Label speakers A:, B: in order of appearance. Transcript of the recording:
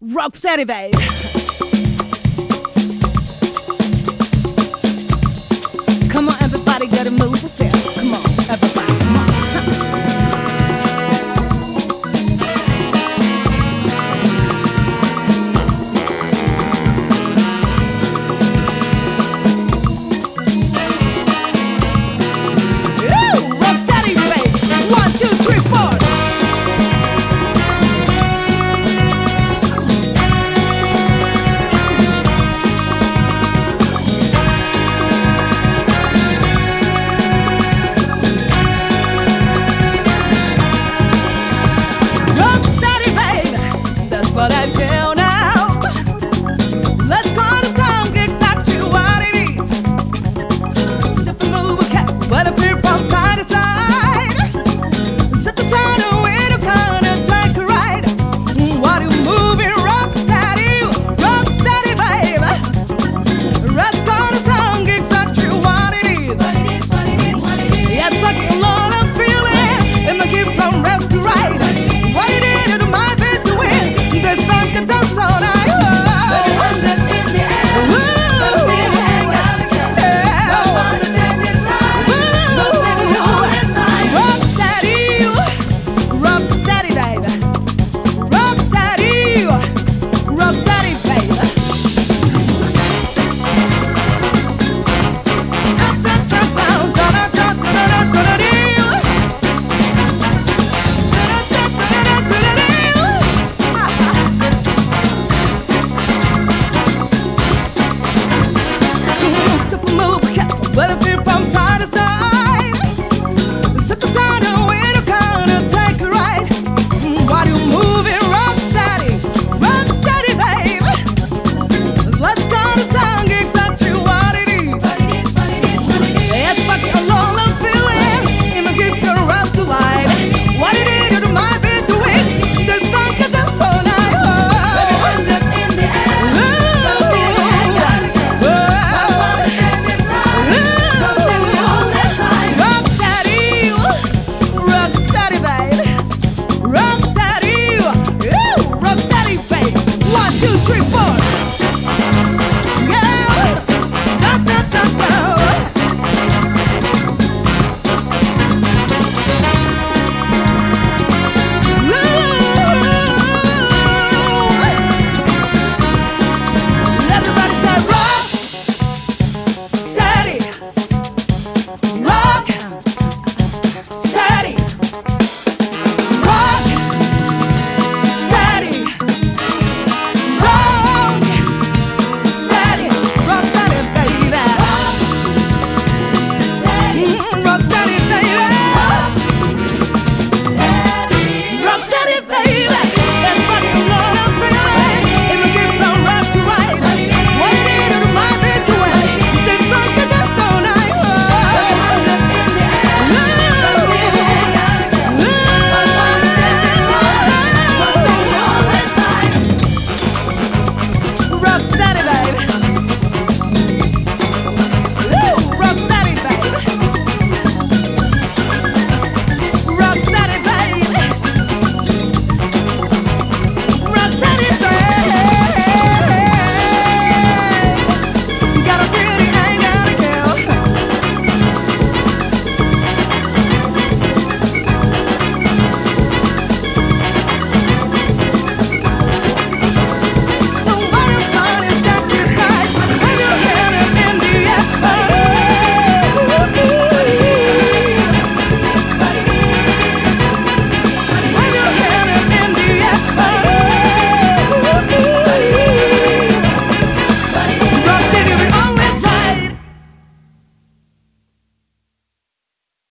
A: Rock steady, babe. What I feel.